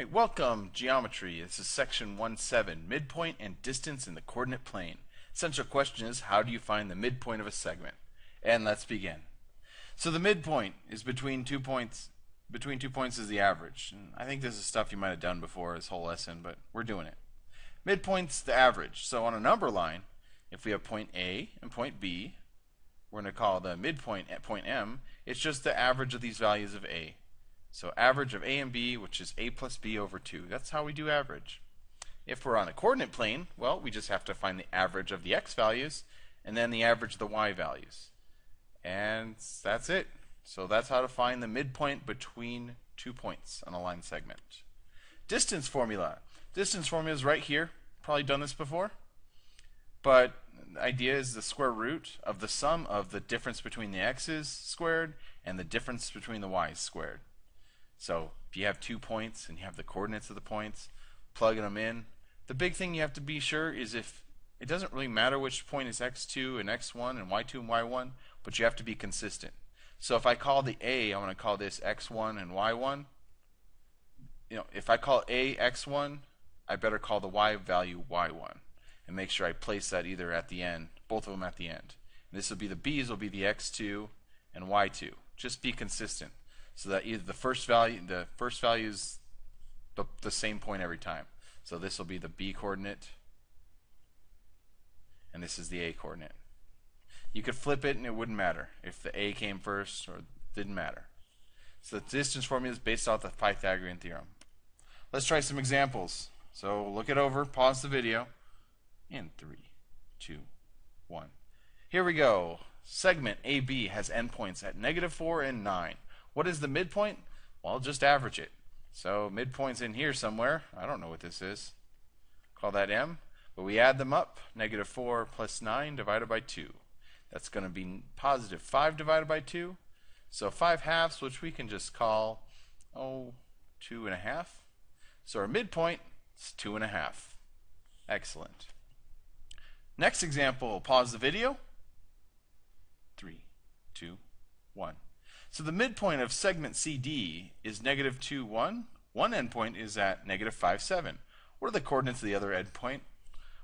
Alright, welcome, Geometry. This is section 1-7, midpoint and distance in the coordinate plane. Essential question is, how do you find the midpoint of a segment? And let's begin. So the midpoint is between two points, between two points is the average. And I think this is stuff you might have done before this whole lesson, but we're doing it. Midpoint's the average. So on a number line, if we have point A and point B, we're going to call the midpoint at point M, it's just the average of these values of A. So average of A and B, which is A plus B over 2. That's how we do average. If we're on a coordinate plane, well, we just have to find the average of the x values and then the average of the y values. And that's it. So that's how to find the midpoint between two points on a line segment. Distance formula. Distance formula is right here. Probably done this before. But the idea is the square root of the sum of the difference between the x's squared and the difference between the y's squared. So if you have two points and you have the coordinates of the points, plugging them in, the big thing you have to be sure is if it doesn't really matter which point is x2 and x1 and y2 and y1, but you have to be consistent. So if I call the a, I'm going to call this x1 and y1. You know, if I call a x1, I better call the y value y1 and make sure I place that either at the end, both of them at the end. And this will be the b's will be the x2 and y2. Just be consistent so that either the first value the first value is the, the same point every time. So this will be the b coordinate and this is the a coordinate. You could flip it and it wouldn't matter if the a came first or didn't matter. So the distance formula is based off the Pythagorean theorem. Let's try some examples. So look it over, pause the video, in three, two, one. Here we go. Segment AB has endpoints at negative 4 and 9. What is the midpoint? Well, just average it. So midpoint's in here somewhere. I don't know what this is. Call that M. But we add them up. Negative 4 plus 9 divided by 2. That's going to be positive 5 divided by 2. So 5 halves, which we can just call, oh, 2 and a half. So our midpoint is 2 and a half. Excellent. Next example, pause the video. Three, two, one. So the midpoint of segment CD is negative 2, 1. One endpoint is at negative 5, 7. What are the coordinates of the other endpoint?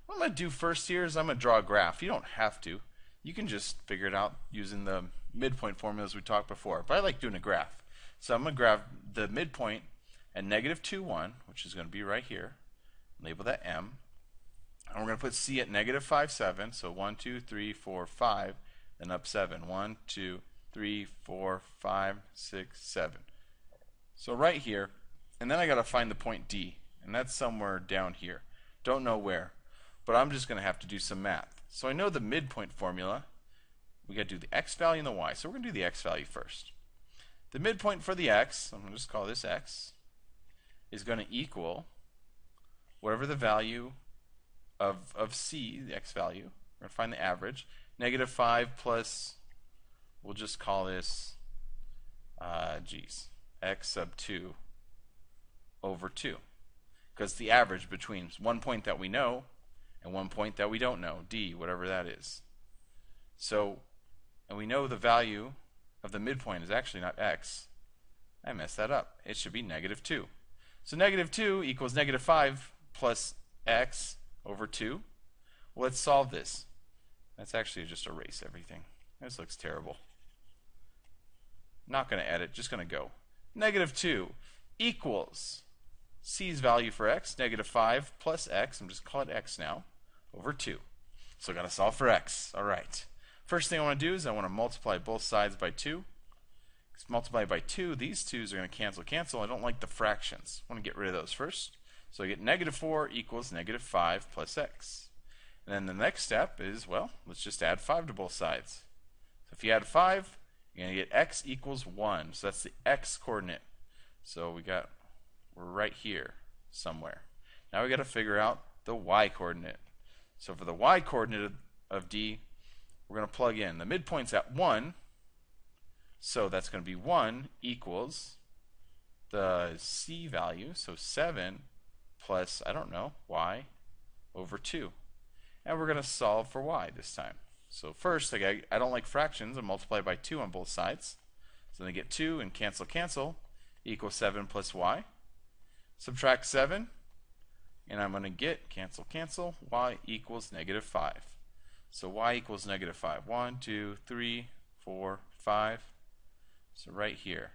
What I'm going to do first here is I'm going to draw a graph. You don't have to. You can just figure it out using the midpoint formulas we talked before. But I like doing a graph. So I'm going to graph the midpoint at negative 2, 1, which is going to be right here. Label that M. And we're going to put C at negative 5, 7. So 1, 2, 3, 4, 5, then up 7. 1, 2, three, four, five, six, seven. So right here, and then I got to find the point D, and that's somewhere down here. Don't know where, but I'm just going to have to do some math. So I know the midpoint formula. We got to do the x value and the y. So we're to do the x value first. The midpoint for the x, I'm to just call this x, is going to equal whatever the value of, of c, the x value, we're to find the average, negative 5 plus we'll just call this, uh, geez, x sub 2 over 2. Because the average between one point that we know and one point that we don't know, d, whatever that is. So, and we know the value of the midpoint is actually not x. I messed that up. It should be negative 2. So negative 2 equals negative 5 plus x over 2. Well, let's solve this. Let's actually just erase everything. This looks terrible. Not going to edit, just going to go. Negative 2 equals c's value for x, negative 5 plus x, I'm just call it x now, over 2. So I've got to solve for x. All right. First thing I want to do is I want to multiply both sides by 2. Because multiply by 2, these 2's are going to cancel, cancel. I don't like the fractions. I want to get rid of those first. So I get negative 4 equals negative 5 plus x. And then the next step is, well, let's just add 5 to both sides. So if you add 5, you're going to get x equals 1. So that's the x coordinate. So we got, we're right here somewhere. Now we got to figure out the y coordinate. So for the y coordinate of D, we're going to plug in. The midpoint's at 1. So that's going to be 1 equals the c value, so 7 plus, I don't know, y over 2. And we're going to solve for y this time. So first, I, I don't like fractions. I multiply by 2 on both sides. So then I get 2 and cancel, cancel, equals 7 plus y. subtract 7, and I'm going to get, cancel, cancel, y equals negative 5. So y equals negative 5. 1, 2, 3, 4, 5. So right here.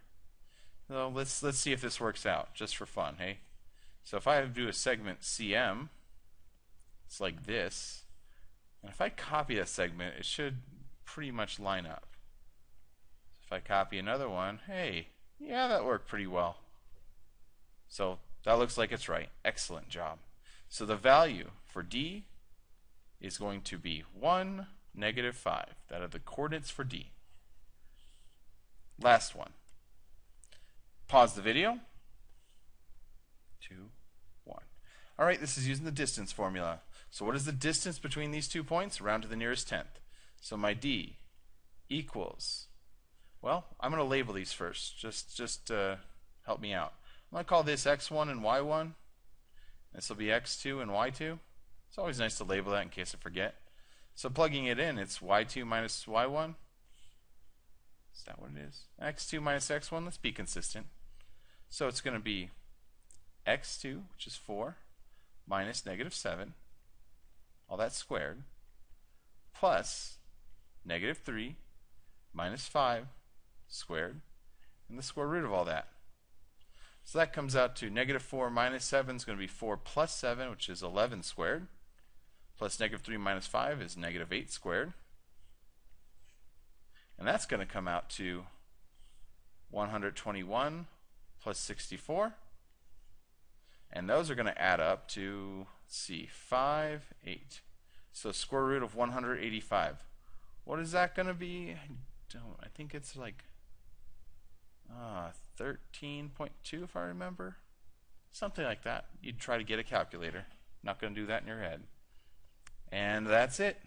So let's, let's see if this works out, just for fun, hey? So if I do a segment CM, it's like this. And if I copy that segment, it should pretty much line up. If I copy another one, hey, yeah, that worked pretty well. So that looks like it's right. Excellent job. So the value for D is going to be 1, negative 5. That are the coordinates for D. Last one. Pause the video. Two. All right, this is using the distance formula. So what is the distance between these two points? Round to the nearest tenth. So my D equals, well, I'm going to label these first. Just, just uh, help me out. I'm going to call this x1 and y1. This will be x2 and y2. It's always nice to label that in case I forget. So plugging it in, it's y2 minus y1. Is that what it is? x2 minus x1. Let's be consistent. So it's going to be x2, which is 4, minus negative 7, all that squared, plus negative 3 minus 5 squared, and the square root of all that. So that comes out to negative 4 minus 7 is going to be 4 plus 7, which is 11 squared, plus negative 3 minus 5 is negative 8 squared. And that's going to come out to 121 plus 64. And those are going to add up to, let's see, 5, 8. So square root of 185. What is that going to be? I don't, I think it's like uh, 13.2 if I remember. Something like that. You'd try to get a calculator. Not going to do that in your head. And that's it.